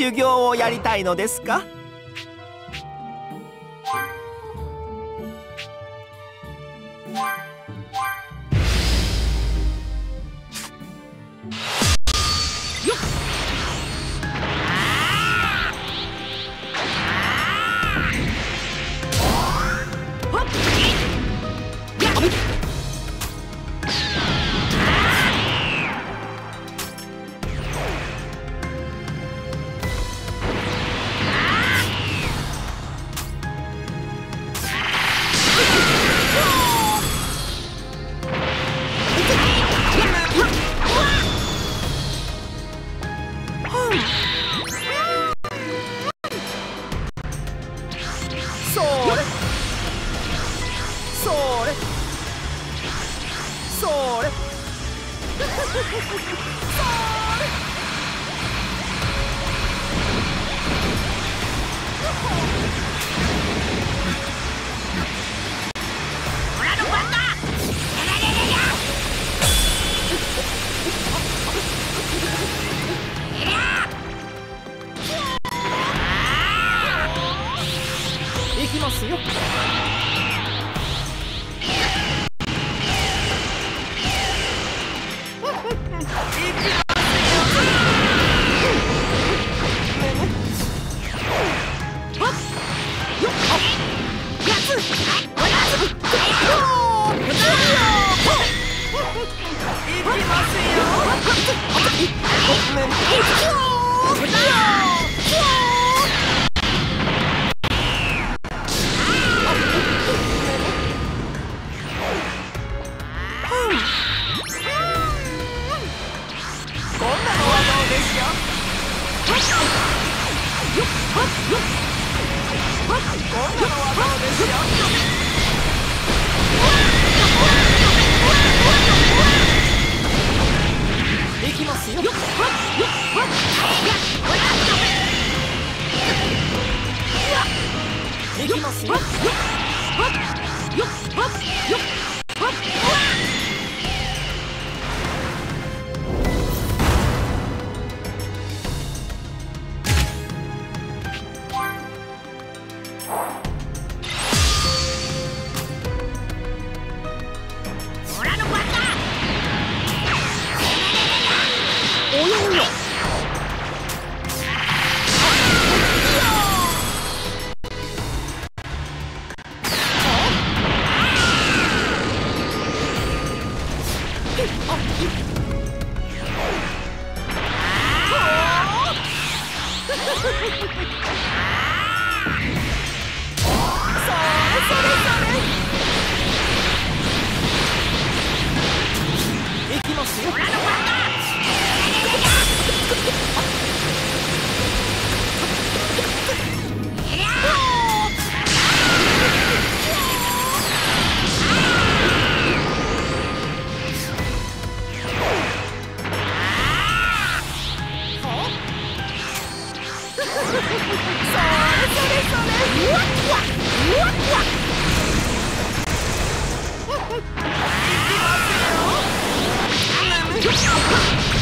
修行をやりたいのですか？行きますよ。よ。行行きますよ。そ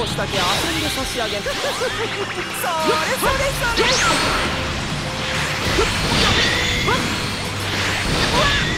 少しだけ遊んで差し上げ。るそれそれそれ。